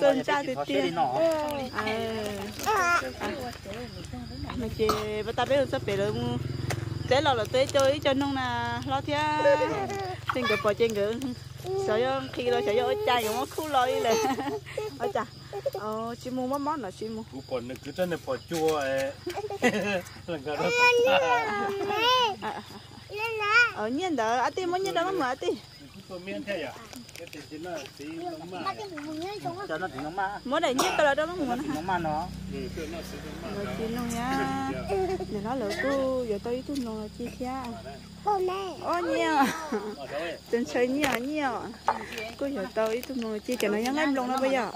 cơn cha thì tiền mà chị bắt ta biết sắp về rồi tế lò là tế chơi cho nông là lo thia trên cái bò trên cái sợ cho khi lo sợ cho cha cũng có khu lo đi là. Ở cha ờ chị mua món món là chị mua? Cú còn cứ chân này bỏ chua ấy. Lần đó. Ở nhiên đó à tìm muốn nhiên đó. Mà tìm tôi cái tiền chính là nó nó đó nó muốn nó ma nó. Ừ nó nó. chị nông nhá để nó lỡ cô giờ tôi nông là chi kia ô nhiều. Tên chơi nhiều nhiều. Cô giờ tôi nông là chi cho nó nhắn em luôn đó bây giờ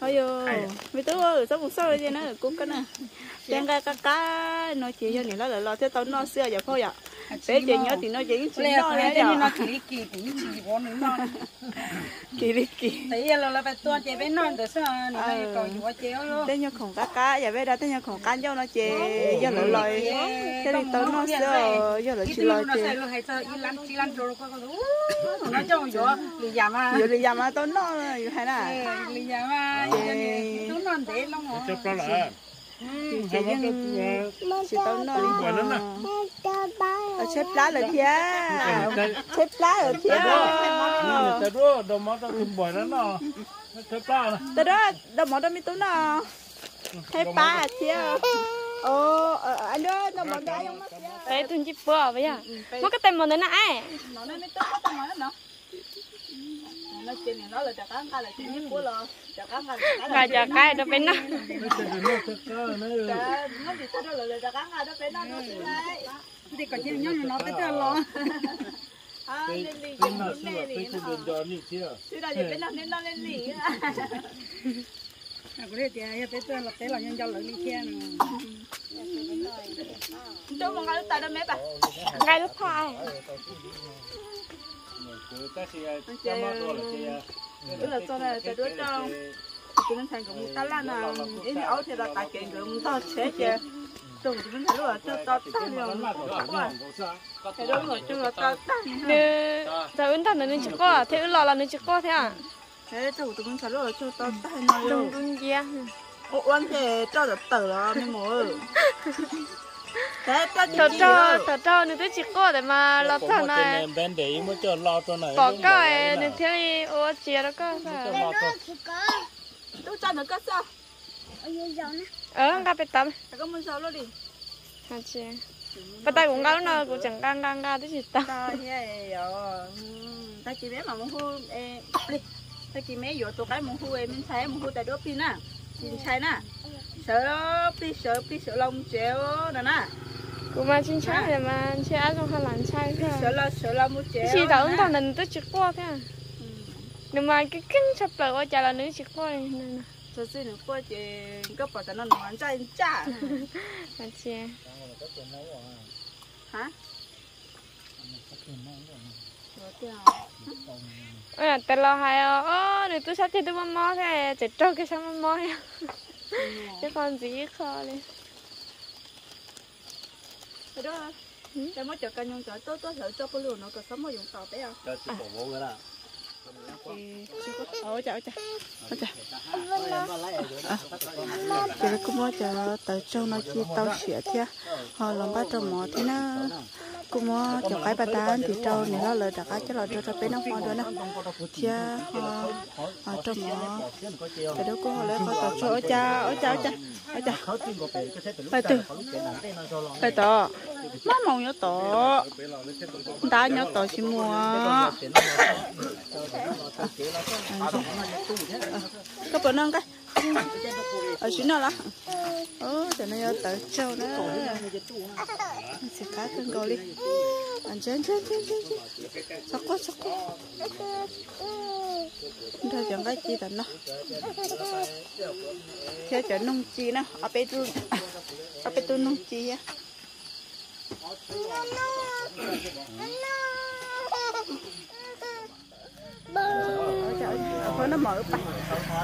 tao cũng cho tao được tao cũng cho cho ôi yo mấy đứa ơi sao một sao vậy nó cũng cái này. Đang cái cái cái nói chuyện cho nên nó là lo theo tao nó xưa giờ thôi ạ bé chị nhớ thì nó chỉ chỉ nó đấy để nó giờ kỳ kỳ thì chỉ nữa nó kỳ. Kỳ thấy là là phải tua chế bên non được sao? Này còn có chế luôn thế nhưng không cá cá giờ bé đã thế nhưng không cá cho nó chè giờ lại lời thế thì tao nó xưa giờ chỉ cái lời nó rồi có nó lì à giờ mà tao nó rồi hay là à nó non để nó ngó cho nó là chỉ nhưng chỉ tao nó đi. ở xếp lá là thia xếp lá là thia tao đó đâu mà tao cũng bỏ nó nó tao tao tao đó đâu mà đâu mi tao nó xếp lá là thia ồ anh đó đâu mà đâu không Đấy, tôi chỉ bữa bây giờ. Mà cái tên mình đấy nè. nó nó mi tao có tao nói nó nó này nó là chả cá là chuyện nhất của lo chả cá là Và giờ cái đó bên nó. nó nó nó nó thì nó nó có chế nhau nó tới tới lo à cái lên lì cái nó cái cái gió như thế chứ. Là gì bên nó lên nó lên lì à có thể thì tới là tới là nhân giao lợi đi kia đâu mà ngay tay đó mấy bà. Ngay lúc thôi. Ta sẽ cho nó to là tức là cho này đứa trong tụi mình thành cũng ta là ý thì ấu thì là tại chuyện cũng to chế chứ tụi mình thấy là cho to to nhiều cái đó là cho là to to Nữ, giờ ứng thằng nữ chỉ có, thế ứng lo là nữ chỉ có thế à? thế tụi tụi mình thấy là cho to to nhiều Đừng đừng gì à? ô anh thì cho được tử là mình mua cho Thật cho, thật cho nữ chỉ có để mà lo cho lo cho này Bỏ cái nữ thế ô chia đó cho tôi cho được cái sao? Ờ, gặp bị tắm. có muốn sao luôn đi. Hả chị? Bà tay cũng gáo nó cũng chẳng gang gang ga tới gì ta. ta chỉ biết mà muốn hú em. Đi. Ta chỉ mấy vừa tụi cái muốn hú em mình thấy muốn hú tại đó pin à pin sai nè sợ pin sợ pin sợ lông chéo nè nè Cũng mà chính xác để mà ăn trong hai lần sợ thôi. là sợ là một chéo Chị đã ứng thằng nữ tới chỉ có thế à? Nhưng mà cái kinh sắp tới qua chả là nữ chỉ có này nè. thật sự nữa qua chị có bảo tao nó nói ra chả Hả chị? hả Ờ, tên lo hay ờ, nếu tôi sắp thì tôi mò thế, chỉ cho cái sao mò nha. Chứ còn gì khó đi. thế đó để mà cho cái nhung cho tôi tôi sợ cho bữa luôn nó có sống mà dùng tàu bé không cho chị bỏ vô cái đó Ờ, ôi chào chào. Ôi chào. À, chị cũng mua cho tàu trâu nó chi tàu xỉa thế. Họ làm ba trâu mỏ thế na, cũng mua cho cái bà tán thì trâu này nó lời đặt cái cho là trâu trâu bé nó hoa đó nè, thế họ họ trâu mỏ cái đó cũng họ lấy họ tàu trâu cha chào cha chào ôi phải từ. Phải to má mong nhớ to đá nhớ to chỉ mua có bữa nâng cái? Ở xin nó là ô để nó tới châu đó. Sẽ cá cân cầu đi. Ăn chén chén chén chén chân sắp quá sắc quá. Thôi, chẳng cái chi tận nó theo chợ nông chi nó ở bên tôi. Ở bên tôi nông chi á. Ở chợ có nó mở ba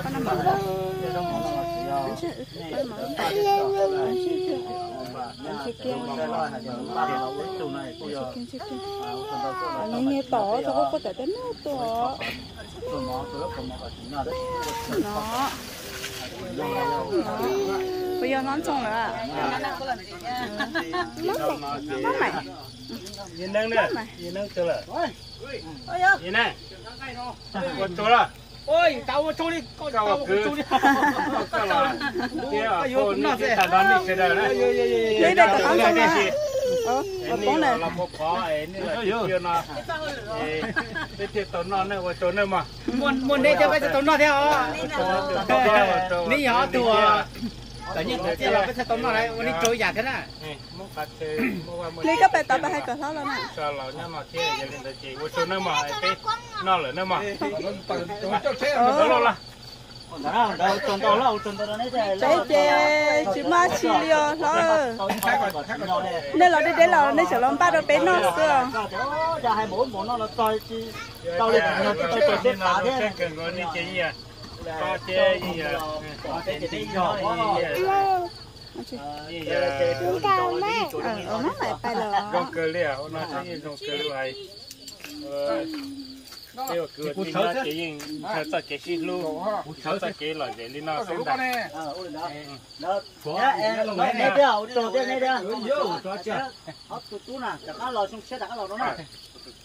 có nó mở nó mở ba chicken mở chicken nó nghe tỏ cho có thể đến nó tỏ Tôi nó nó bây giờ nó xong rồi à nó mày nhìn đang nè. Nhìn đang chờ là. Nhìn này còn chỗ là. Ôi, tao cho đi, con tao cứ. cho đi. cao là. Kia ở phố này cái thằng đó đi xe đời này đây đây nó rồi ờ ở Ini bóng này là một khó ini là chưa nó. Cái thiệt tao nó này của chỗ này mà. Muốn muốn đây cho bây giờ tao nói theo. Tao đi trôi giặt cái bè tao bè hai cỡ nó rồi nè sao là nhưng mà kia giờ lên tới chị của chỗ này mà cái nó là nó mà. Đó là tao tao chế chế chỉ mà chỉ liều nó nên là đi đấy là nên sẽ làm ba đứa bé nó xưa Dạ hai mỗi mỗi nó là coi chi. Tao lên nó cái chơi chỗ chơi này. phá nó thế. sẽ gì à? có chơi gì à? Cái gì nhỏ gì à? Ờ. Ờ nó lại bay là con cờ liao nó sẽ nhìn con cờ liao ờ. Cái cửa thì nó chỉ nhìn thật sự cái gì luôn? Thật sự cái là cái lý nó sống đại Ờ, đó. Dạ, em nói này theo, đồ thế này theo. Hấp tụt nè, chắc nó lòi xong đặt nó lòi đó nè.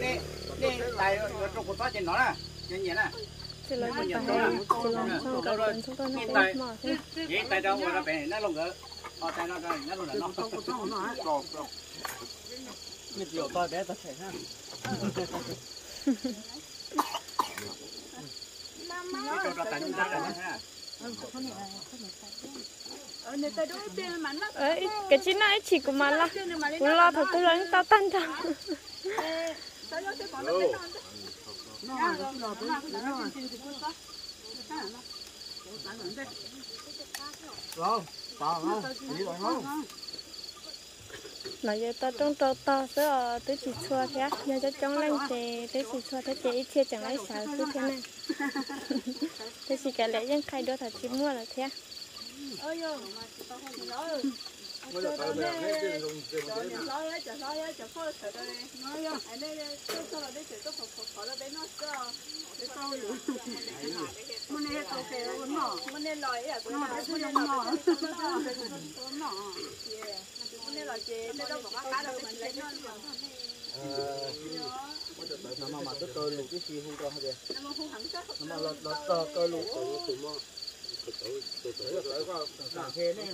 nè. Nè, tại trong cột to trên nó nè. Trên nhẹ nè chỉ là cái tay chỉ là xong cả tuần chúng tôi nó cũng mỏi thế Vậy tại đâu mà nó bè nó lông gỡ. Ờ tại nó rồi nó lông là nó. Mình hiểu to bé ta sẽ ha. Cái cho ta chúng ta là ha. Ờ, người ta đối tiền mà nó ấy cái chín này chỉ của mà là cũng lo thật tôi lớn tao tan sao nó sẽ còn nó bên to ha. Rồi giờ tao trong tao tao tôi chỉ xua thế giờ cho trong lên thì tôi chỉ xua thế thì ít chia chẳng lấy sao cứ thế này tôi chỉ cả lẽ dân khai đôi thật chỉ mua là thế ơi yo, mà tao không nói. Chờ đó nè, chờ nè, nói á, chờ nói á, chờ khó chờ đó nè. Nói yo, anh đây tôi sao là để chờ tôi phục phục khỏi đó để nó sao. Để sao rồi. Mình này tao kể nó nọ, mình này lời á, mình này mình này lời nó nọ. Yeah. Mình này lời chế, để đâu có cá đâu mình lấy nó. Nó mà mà tôi tôi lục cái gì không cho hết rồi. Nó mà nó to tôi lục tôi là tụi nó thế này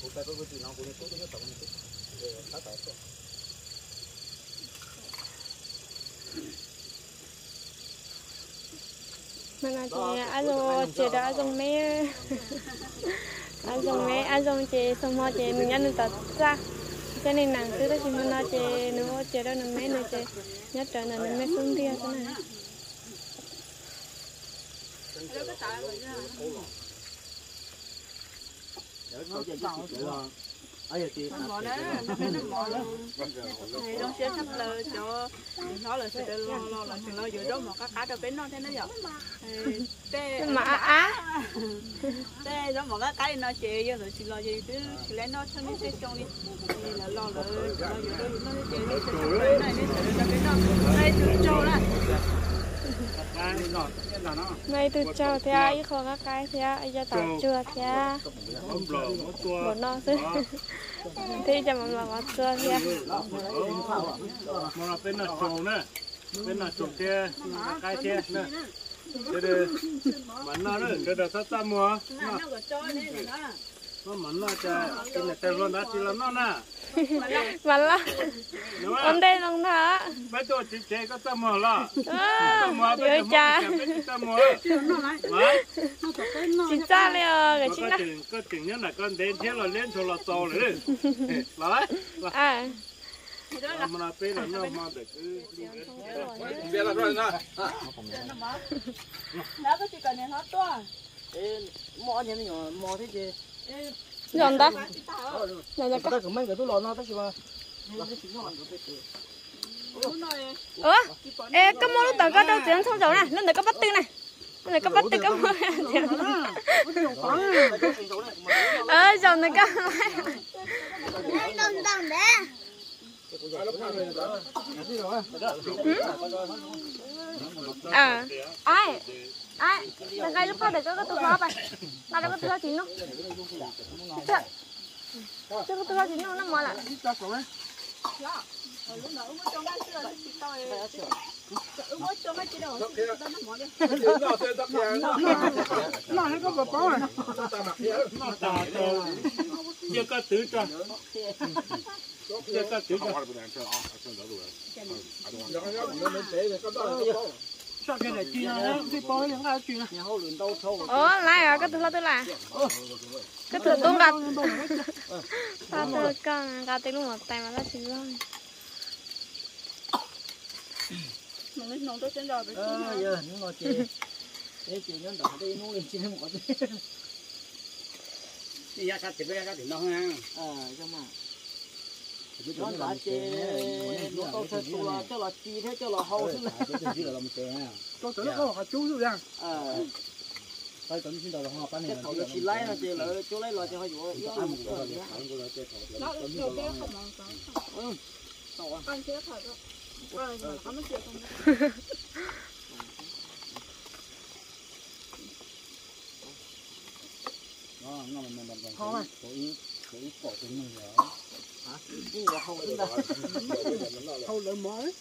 Bukan tu tu nak guna tu tu tak guna tu. Tak tak tu. Mana tu ya, alo, cedok azong me, azong me, azong semua cedok ni yang tak sah. cái này à, à, nàng cứ đó chỉ muốn nói chè nữa chè đâu nằm mấy nữa chè nhất trời là nằm mấy xuống đi à này mỏ đó nó nó mỏ thì trong xe sắp lơ cho nó là sẽ lo lo là sẽ lo giữa đó mà các cá đâu bên nó thế nó giờ. Tê mà á. Tê đó mà các cái nó chơi giờ rồi chỉ lo gì chỉ lấy nó cho nó sẽ trong đi. Thì là lo là lo giữa đó nó sẽ chơi nó sẽ trong bên này nó sẽ bên nó đây từ châu đó ngay từ chào thì ai khó các cái thì ai cho tao chưa tua một nó chứ thì cho mà mà chưa thì mà bên là trâu nè bên là trâu kia cái kia nè cái đây mặn nó nữa cái đó sát sát mua nó có mặn nó cha cái này tên luôn đã chỉ là nó nè mà là đúng ông không đây lòng thở bây giờ chỉ chế có tâm mua là à tâm mua bây nhớ giờ mua cha cái tâm mua mà chỉ cha liền cái có chính là tiền có tiền nhất là con đến thế là lên cho là to rồi lại à. Mà nó bên là nó mà được cứ nó có chỉ cần này hết to mò như nhỏ mò thế chứ dọn đó dọn đó ta. cũng mấy cái tôi lo nó ta chỉ mà ơ ê cái món lúc tao có đâu tiền không giàu nè nên là có bắt tư này. Nên là có bắt tư cái món ờ dọn này cái à. Ai? Ai? Là cái lúc đó để cho cái tụi nó vậy là đâu có tụi chín đâu chưa chưa có tụi chín đâu nó. Mò lại lúc đó ông cho mấy cái là chỉ tao ông cho mấy cái nó đi nó nó ờ lại à cái nó tụi là cái tụi tung gạt ta tụi con gạt tới lúc một tay mà nó chín luôn nó nó tôi chân rồi. Ờ giờ nó chị cái chị nó đỏ đây nuôi chị một cái đi ra cắt thì bây giờ thì nó ha à cho mà nó là chị nó đâu thật tu là cho là chi thế cho là hậu thế là tôi tưởng nó có họ chú rồi à tôi tưởng xin đầu họ bán cái này là chỉ lấy là chị là chú lấy là cho họ vừa yếu ăn một cái nó nó nó bé không ừ con chưa thật đâu con không có chuyện không nó nó mình mình mình thôi. cái cái cổ của mình rồi ta thâu lớn mới